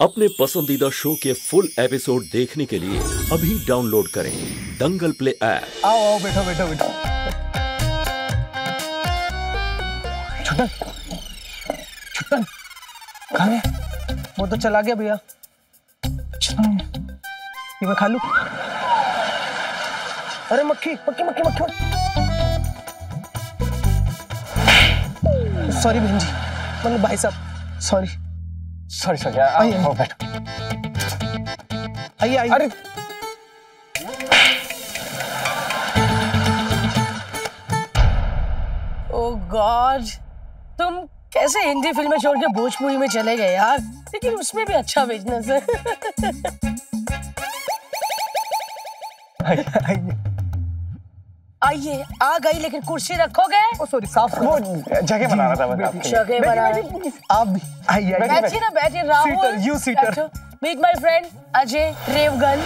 अपने पसंदीदा शो के फुल एपिसोड देखने के लिए अभी डाउनलोड करें दंगल प्ले ऐप। आओ आओ, बैठो बैठो बैठो। छुटन छुटन कहाँ है वो तो चला गया भैया। छुटन ये मैं खा लूँ? अरे, मक्खी मक्खी मक्खी मक्खी सॉरी बहन जी। मतलब भाई साहब सॉरी सॉरी सॉरी आइए। आओ बैठो आइए आइए अरे ओ गॉड तुम कैसे हिंदी फ़िल्में छोड़ के भोजपुरी में चले गए यार? लेकिन उसमें भी अच्छा बिज़नेस है। आइए आ गई लेकिन कुर्सी रखोगे? ओ सॉरी साफ़ वो जगह बना रहा था आपके। जगह बना आप भी। आइए बैठिए ना बैठिए Rahul. Seater, you seater. Meet my friend Ajay रेवगन।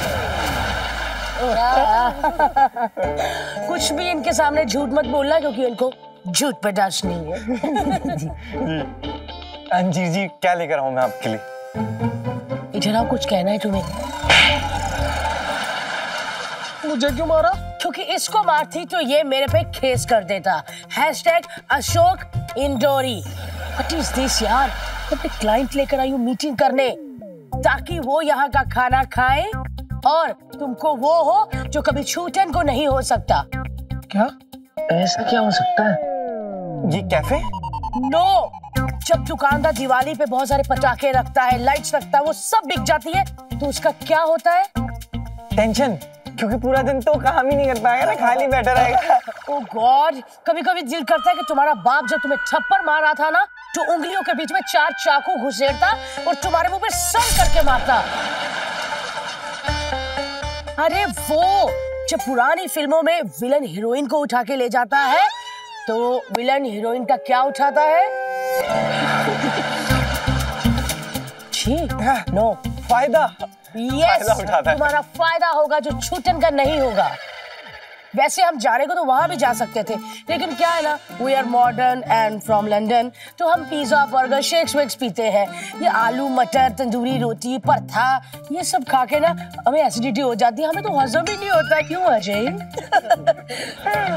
कुछ भी इनके सामने झूठ मत बोलना क्योंकि इनको झूठ बर्दाश्त नहीं है। अंजीर जी क्या लेकर आऊँ मैं आपके लिए? इधर आओ कुछ कहना है तुम्हें। मुझे क्यों मारा? क्योंकि इसको मारती तो ये मेरे पे खेस कर देता। Hashtag Ashok Indori what is this यार? मैं अपने क्लाइंट लेकर आई हूँ मीटिंग करने। ताकि वो यहाँ का खाना खाए और तुमको वो हो जो कभी छूटन को नहीं हो सकता। क्या? ऐसा क्या हो सकता है? ये कैफ़े? No no! जब दुकानदार दिवाली पे बहुत सारे पटाखे रखता है लाइट्स रखता है वो सब बिक जाती है तो उसका क्या होता है? टेंशन क्योंकि पूरा दिन तो काम ही नहीं कर पाएगा ना खाली बैठा रहेगा। ओ गॉड कभी कभी दिल करता है कि तुम्हारा बाप जब तुम्हें थप्पड़ मार रहा था ना तो उंगलियों के बीच में चार चाकू घुसेड़ता और तुम्हारे मुँह पे सर करके मारता। अरे वो जब पुरानी फ़िल्मों में विलन हीरोइन को उठा के ले जाता है तो विलन हीरोइन का क्या उठाता है? ठीक नो फ़ायदा यस फ़ायदा उठाता है। तुम्हारा फ़ायदा होगा जो छूटन का नहीं होगा वैसे हम जाने को तो वहाँ भी जा सकते थे लेकिन क्या है ना we are modern and from London तो हम पिज्जा बर्गर शेक्स वेक्स पीते हैं। ये आलू मटर तंदूरी रोटी पराठा ये सब खा के ना हमें एसिडिटी हो जाती है। हमें तो हजम ही नहीं होता क्यों अजय?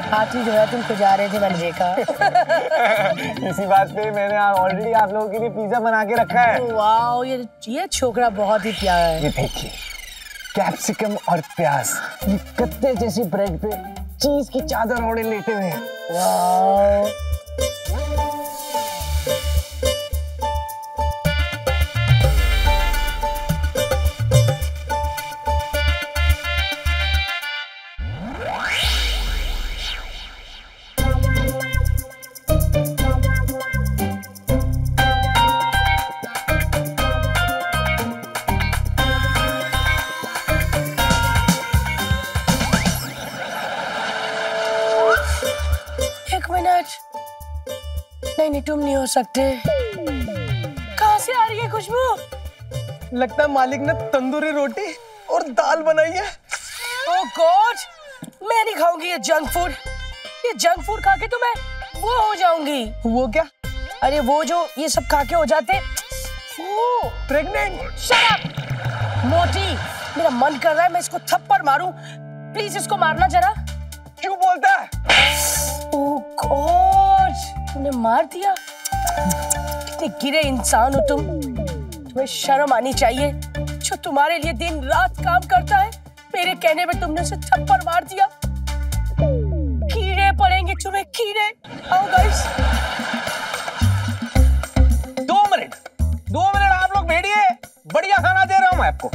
हाथी जो है तुम जा रहे थे मैंने देखा। इसी बात पे मैंने ऑलरेडी आप लोगों के लिए पिज्जा बना के रखा है। वाओ ये ये छोकरा बहुत ही प्यारा है। ये देखिए। कैप्सिकम और प्याज। ये कत्ते जैसी ब्रेड पे चीज़ की चादर ओढ़े लेते हुए सकते कहाँ से आ रही है खुशबू? लगता है मालिक ने तंदूरी रोटी और दाल बनाई है। ओ गॉड मैं नहीं खाऊँगी ये जंक फ़ूड ये जंक फ़ूड खा के तो मैं वो हो जाऊँगी। वो क्या? अरे वो जो ये सब खा के हो जाते वो प्रेग्नेंट अप मोटी मेरा मन कर रहा है मैं इसको थप्पड़ मारूं। प्लीज़ इसको मारना जरा। क्यों बोलता है? ओह गॉड तूने मार दिया। कितने गिरे इंसान हो तुम। तुम्हें शर्म आनी चाहिए जो तुम्हारे लिए दिन रात काम करता है। मेरे कहने पे तुमने उसे थप्पड़ मार दिया। कीड़े पड़ेंगे तुम्हें कीड़े। आओ गाइस दो मिनट दो मिनट आप लोग भेड़िए। बढ़िया खाना दे रहा हूँ मैं आपको।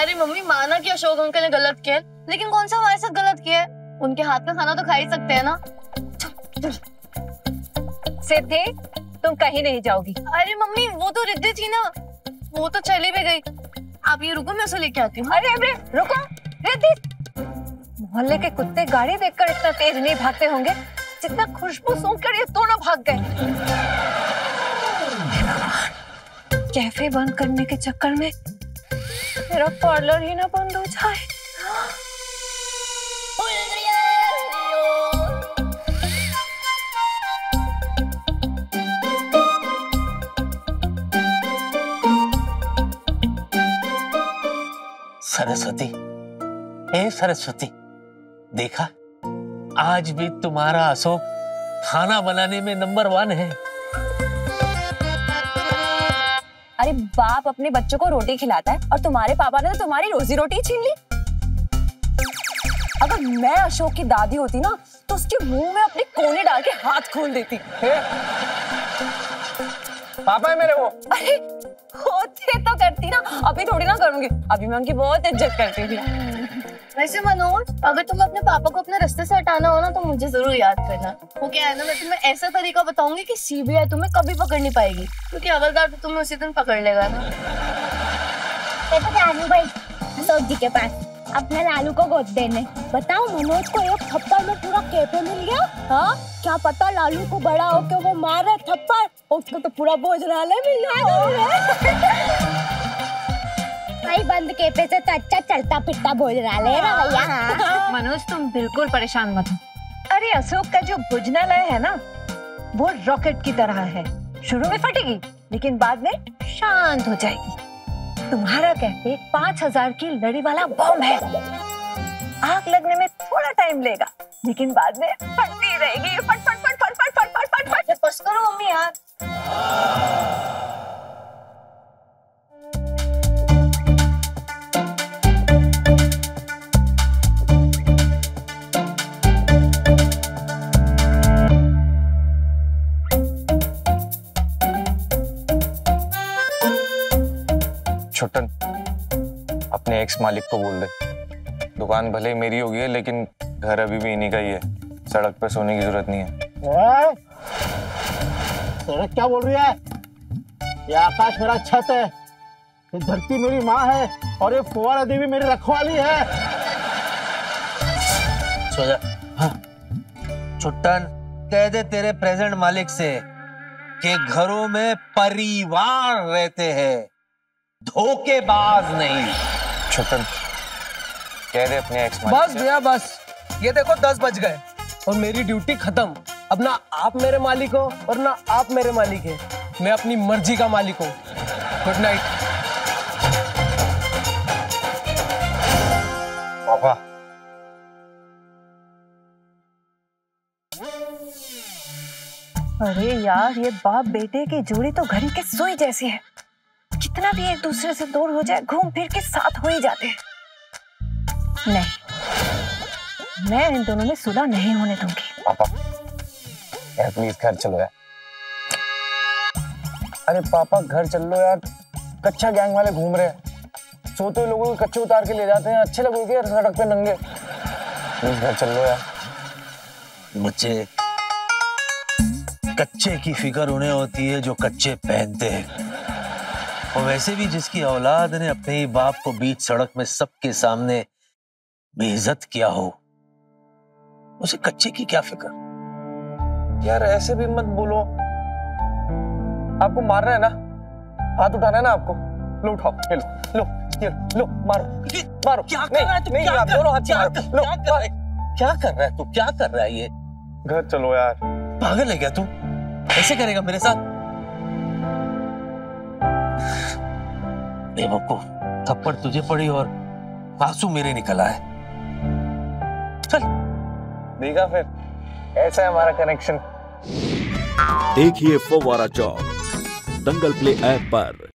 अरे मम्मी माना कि अशोक अंकल ने गलत किया लेकिन कौन सा हमारे साथ गलत किया है? उनके हाथ का खाना तो खा ही सकते हैं ना? सिद्धि तुम कहीं नहीं जाओगी। अरे मम्मी वो तो रिद्धि थी ना। वो तो चली भी गई। आप ये रुको मैं उसे लेके आती हूँ। अरे अरे रुको। रिद्धि! मोहल्ले के कुत्ते गाड़ी देखकर इतना तेज नहीं भागते होंगे जितना खुशबू सूंघकर ये दोनों भाग गए। कैफ़े बंद करने के चक्कर में मेरा पार्लर ही ना बंद हो जाए। सरस्वती। ए सरस्वती देखा? आज भी तुम्हारा अशोक खाना बनाने में नंबर वन है। अरे बाप अपने बच्चों को रोटी खिलाता है और तुम्हारे पापा ने तो तुम्हारी रोजी रोटी छीन ली। अगर मैं अशोक की दादी होती ना तो उसके मुँह में अपने कोने डाल के हाथ खोल देती। पापा है मेरे वो। अरे होते तो करती ना अभी थोड़ी ना करूँगी। अभी मैं उनकी बहुत इज़्ज़त करती थी। वैसे मनोज अगर तुम्हें अपने पापा को अपने रास्ते से हटाना हो ना तो मुझे ज़रूर याद करना। वो क्या है ना मैं तुम्हें ऐसा तरीका बताऊँगी कि सीबीआई तुम्हें कभी पकड़ नहीं पाएगी क्योंकि हवलदार तो तुम्हें उसी दिन पकड़ लेगा ना। जानू भाई अशोक जी के पास अपने लालू को गोद देने। बताओ मनोज को एक थप्पड़ में पूरा कैफ़े मिल गया? हाँ? क्या पता लालू को बड़ा हो के वो मार रहे थप्पड़? उसको तो पूरा भोजनालय मिल जाएगा बंद कैफ़े से तो अच्छा चलता फिरता भोजनालय है ना भैया। मनोज तुम बिल्कुल परेशान मत हो। अरे अशोक का जो भोजनालय है ना वो रॉकेट की तरह है। शुरू में फटेगी लेकिन बाद में शांत हो जाएगी। तुम्हारा कैफ़े पाँच हज़ार की लड़ी वाला बम है। आग लगने में थोड़ा टाइम लेगा लेकिन बाद में फटती रहेगी। फट फट फट फट फट फट फट फट फट। ये बस करो मम्मी यार। छुट्टन अपने एक्स मालिक को बोल दे। दुकान भले ही मेरी होगी है लेकिन घर अभी भी इन्हीं का ही है। सड़क पे सोने की ज़रूरत नहीं है। सड़क क्या बोल रही है? ये आकाश मेरा छत है। ये धरती मेरी माँ है और ये फुवारा देवी मेरी रखवाली है। सो जा। हाँ। छुट्टन कह दे तेरे प्रेजेंट मालिक से कि घरों में परिवार रहते हैं। धोखेबाज नहीं। छुट्टन कह दे अपने एक्स बस भैया बस। ये देखो दस बज गए और मेरी ड्यूटी खत्म। अब ना आप मेरे मालिक हो और ना आप मेरे मालिक हैं। मैं अपनी मर्ज़ी का मालिक हूँ। गुड नाइट पापा। अरे यार ये बाप बेटे की जोड़ी तो घड़ी के सुई जैसी है। कितना भी एक दूसरे से दूर हो जाए, घूम फिर के साथ हो ही जाते हैं। नहीं। मैं इन दोनों में सुलह नहीं होने दूँगी। पापा, यार प्लीज़ घर चलो यार। अरे पापा, घर चल लो यार। कच्चा गैंग वाले घूम रहे हैं। सोते लोगों को कच्चे उतार के ले जाते हैं। अच्छे लगोगे यार सड़क पे नंगे। प्लीज़ घर चल लो यार। बच्चे, कच्चे की फ़िक्र उन्हें होती है जो कच्चे पहनते हैं। और वैसे भी जिसकी औलाद ने अपने ही बाप को बीच सड़क में सबके सामने बेइज्जत किया हो उसे कच्चे की क्या फ़िक्र? यार ऐसे भी मत बोलो। आपको मार रहा है ना? हाथ उठाना है ना आपको? लो उठाओ। ये लो लो ये लो, लो मारो मारो। क्या कर रहा है तू? नहीं क्या आप कर- दोनों हाथ मारो। लो रहा है? क्या कर रहा है तू? क्या कर रहा है ये? घर चलो यार। पागल है क्या तू? ऐसे करेगा मेरे साथ? बेवकूफ़। थप्पड़ तुझे पड़ी और आँसू मेरे निकल आए। चल। देखा फिर। ऐसा है हमारा कनेक्शन देखिए फवारा चौक दंगल प्ले ऐप पर।